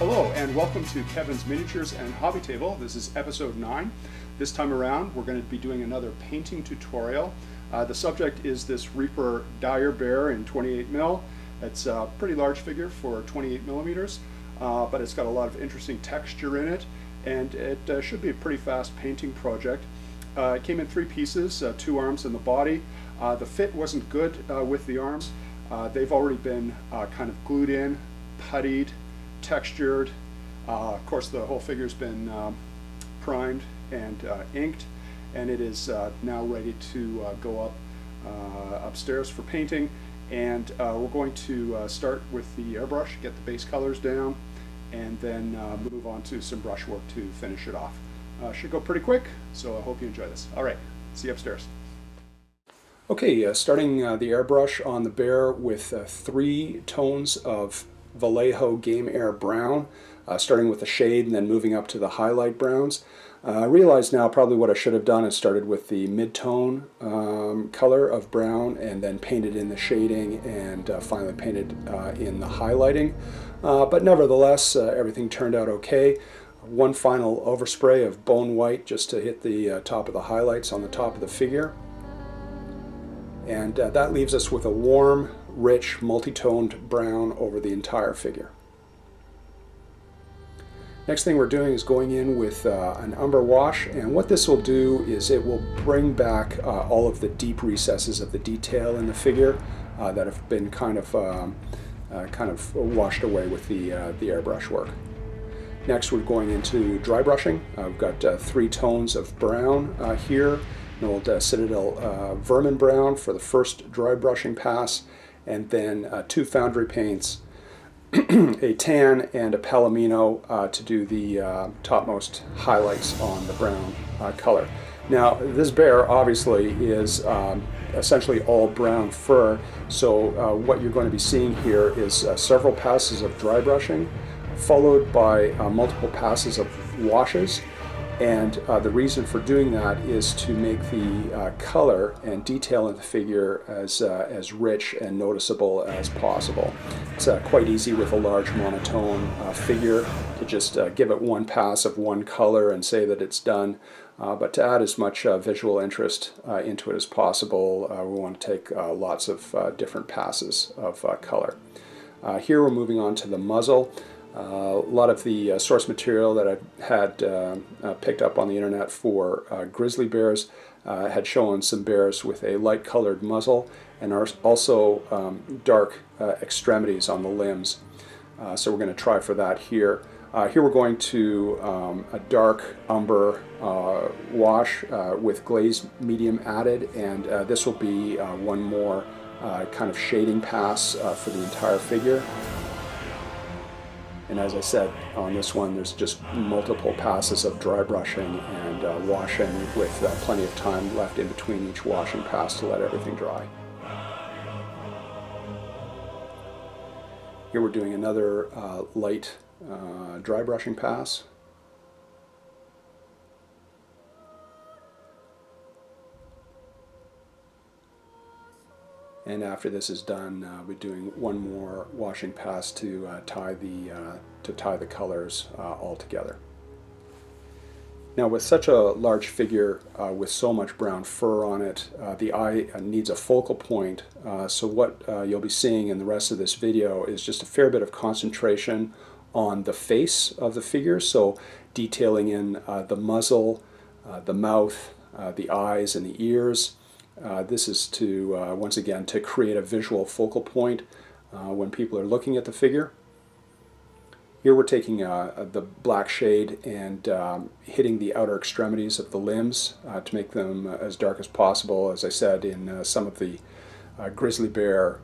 Hello and welcome to Kevin's Miniatures and Hobby Table. This is episode 9. This time around we're going to be doing another painting tutorial. Uh, the subject is this Reaper Dire Bear in 28 mil. It's a pretty large figure for 28 millimeters, uh, but it's got a lot of interesting texture in it and it uh, should be a pretty fast painting project. Uh, it came in three pieces, uh, two arms and the body. Uh, the fit wasn't good with the arms. they've already been kind of glued in, puttied, textured. Uh, of course, the whole figure's been um, primed and uh, inked, and it is uh, now ready to uh, go up uh, upstairs for painting. And we're going to start with the airbrush, get the base colors down, and then move on to some brushwork to finish it off. should go pretty quick, so I hope you enjoy this. All right, see you upstairs. Okay, uh, starting uh, the airbrush on the bear with uh, three tones of Vallejo Game Air Brown, uh, starting with the shade and then moving up to the highlight browns. Uh, I realize now probably what I should have done is started with the mid-tone um, color of brown and then painted in the shading and uh, finally painted uh, in the highlighting. Uh, but nevertheless, uh, everything turned out okay. One final overspray of bone white just to hit the top of the highlights on the top of the figure. And that leaves us with a warm rich multi-toned brown over the entire figure. Next thing we're doing is going in with uh, an umber wash and what this will do is it will bring back uh, all of the deep recesses of the detail in the figure uh, that have been kind of um, uh, kind of washed away with the, uh, the airbrush work. Next we're going into dry brushing. I've got uh, three tones of brown here, an old Citadel Vermin Brown for the first dry brushing pass and then uh, two foundry paints, a tan and a palomino uh, to do the uh, topmost highlights on the brown uh, color. Now this bear obviously is um, essentially all brown fur, so uh, what you're going to be seeing here is several passes of dry brushing, followed by multiple passes of washes, and uh, the reason for doing that is to make the uh, color and detail in the figure as, uh, as rich and noticeable as possible. It's uh, quite easy with a large monotone uh, figure to just uh, give it one pass of one color and say that it's done. but to add as much visual interest into it as possible, we want to take lots of different passes of color. here we're moving on to the muzzle. Uh, a lot of the uh, source material that I had uh, picked up on the internet for grizzly bears had shown some bears with a light colored muzzle and are also um, dark extremities on the limbs. so we're going to try for that here. Uh, here we're going to um, a dark umber uh, wash uh, with glaze medium added and this will be one more kind of shading pass for the entire figure. And as I said, on this one, there's just multiple passes of dry brushing and uh, washing with uh, plenty of time left in between each washing pass to let everything dry. Here we're doing another uh, light uh, dry brushing pass. And after this is done uh, we're doing one more washing pass to uh, tie the uh, to tie the colors uh, all together. Now with such a large figure uh, with so much brown fur on it, uh, the eye needs a focal point. so what you'll be seeing in the rest of this video is just a fair bit of concentration on the face of the figure, so detailing in the muzzle, the mouth, the eyes and the ears, uh, this is to, uh, once again, to create a visual focal point uh, when people are looking at the figure. Here we're taking uh, the black shade and um, hitting the outer extremities of the limbs uh, to make them as dark as possible. As I said, in some of the grizzly bear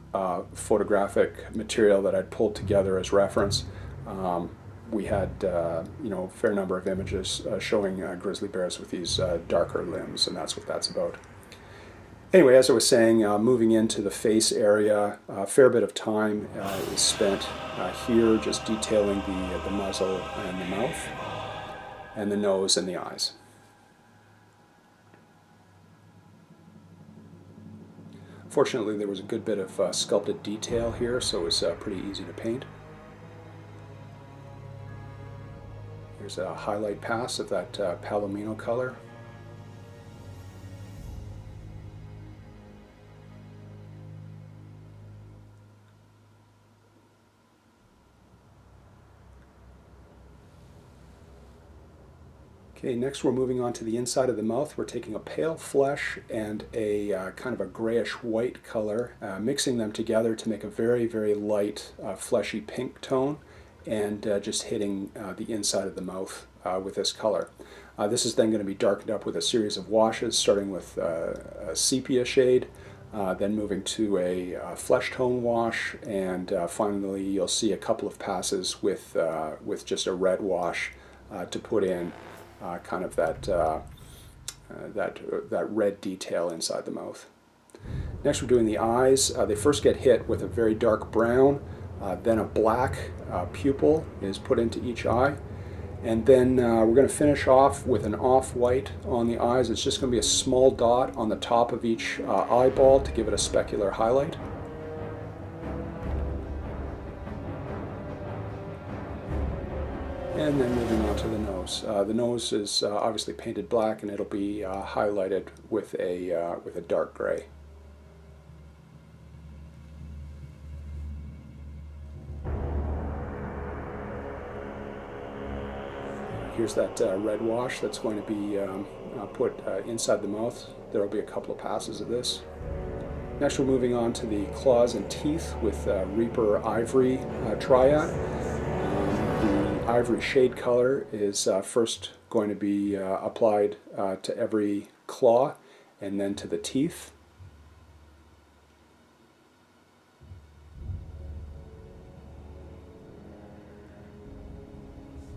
photographic material that I'd pulled together as reference, um, we had uh, you know a fair number of images uh, showing uh, grizzly bears with these darker limbs, and that's what that's about. Anyway, as I was saying, uh, moving into the face area, a fair bit of time uh, is spent uh, here just detailing the, the muzzle and the mouth, and the nose and the eyes. Fortunately, there was a good bit of uh, sculpted detail here, so it was uh, pretty easy to paint. Here's a highlight pass of that uh, Palomino color. Okay, next we're moving on to the inside of the mouth. We're taking a pale flesh and a uh, kind of a grayish white color, uh, mixing them together to make a very, very light, uh, fleshy pink tone, and uh, just hitting uh, the inside of the mouth uh, with this color. this is then going to be darkened up with a series of washes, starting with a sepia shade, then moving to a flesh tone wash, and finally you'll see a couple of passes with, with just a red wash to put in uh, kind of that, uh, uh, that, that red detail inside the mouth. Next we're doing the eyes. they first get hit with a very dark brown, then a black pupil is put into each eye. And then uh, we're going to finish off with an off-white on the eyes. It's just going to be a small dot on the top of each uh, eyeball to give it a specular highlight. And then moving on to the nose. Uh, the nose is uh, obviously painted black and it'll be uh, highlighted with a, uh, with a dark gray. Here's that uh, red wash that's going to be um, uh, put inside the mouth. There will be a couple of passes of this. Next we're moving on to the claws and teeth with Reaper Ivory Triad ivory shade color is uh, first going to be uh, applied uh, to every claw and then to the teeth.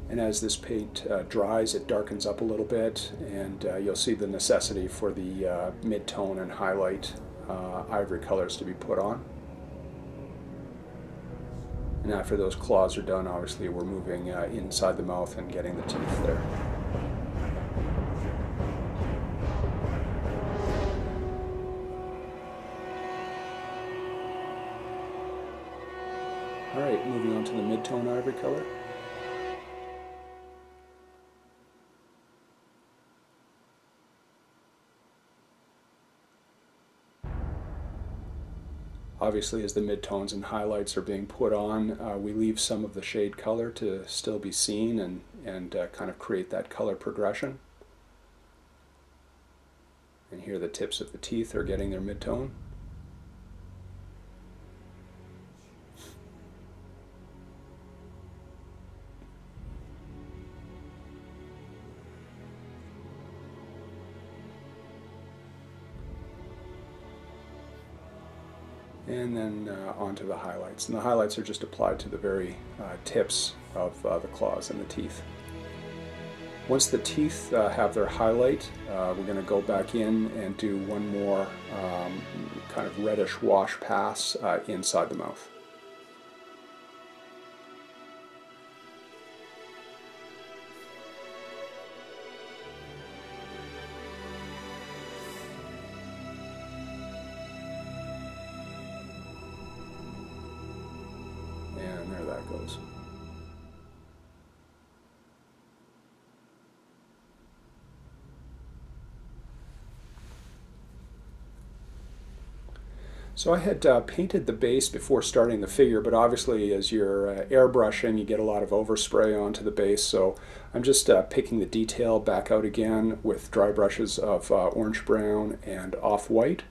And as this paint uh, dries, it darkens up a little bit, and uh, you'll see the necessity for the mid-tone and highlight ivory colors to be put on. And after those claws are done, obviously we're moving uh, inside the mouth and getting the teeth there. Alright, moving on to the mid-tone ivory color. Obviously, as the midtones and highlights are being put on, uh, we leave some of the shade color to still be seen and, and uh, kind of create that color progression. And here the tips of the teeth are getting their midtone. And then uh, onto the highlights. And the highlights are just applied to the very uh, tips of uh, the claws and the teeth. Once the teeth uh, have their highlight, uh, we're going to go back in and do one more um, kind of reddish wash pass uh, inside the mouth. So I had uh, painted the base before starting the figure, but obviously as you're uh, airbrushing, you get a lot of overspray onto the base. So I'm just uh, picking the detail back out again with dry brushes of uh, orange brown and off-white.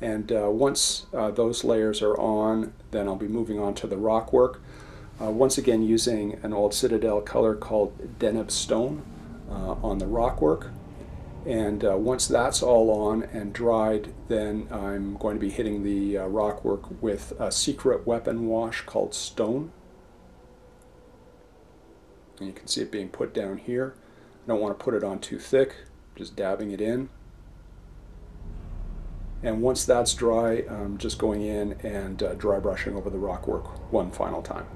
And uh, once uh, those layers are on, then I'll be moving on to the rock work. Once again using an old Citadel color called Deneb Stone on the rockwork. And uh, once that's all on and dried, then I'm going to be hitting the uh, rockwork with a secret weapon wash called Stone. And you can see it being put down here. I don't want to put it on too thick, just dabbing it in. And once that's dry, I'm just going in and uh, dry brushing over the rockwork one final time.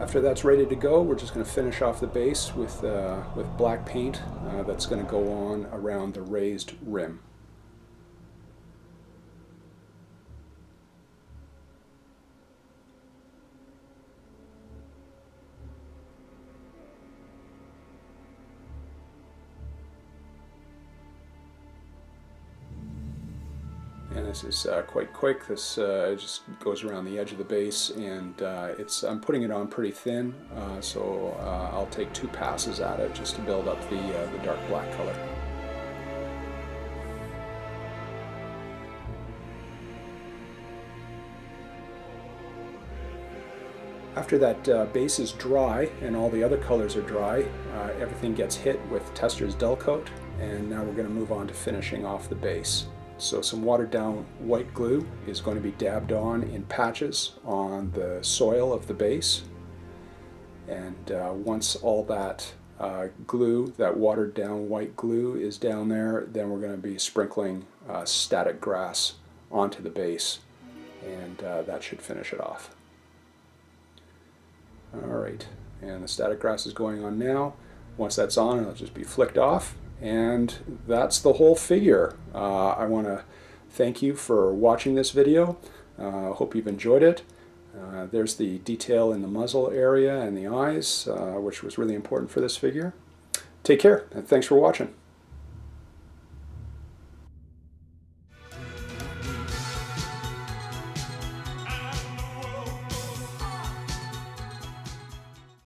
After that's ready to go, we're just going to finish off the base with, uh, with black paint uh, that's going to go on around the raised rim. This is uh, quite quick. This uh, just goes around the edge of the base and uh, it's I'm putting it on pretty thin uh, so uh, I'll take two passes at it just to build up the, uh, the dark black color. After that uh, base is dry and all the other colors are dry, uh, everything gets hit with Testors Dullcote and now we're going to move on to finishing off the base. So some watered down white glue is going to be dabbed on in patches on the soil of the base. And uh, once all that uh, glue, that watered down white glue is down there, then we're going to be sprinkling uh, static grass onto the base and uh, that should finish it off. Alright, and the static grass is going on now. Once that's on, it'll just be flicked off, and that's the whole figure. Uh, I want to thank you for watching this video. I uh, hope you've enjoyed it. Uh, there's the detail in the muzzle area and the eyes, uh, which was really important for this figure. Take care, and thanks for watching.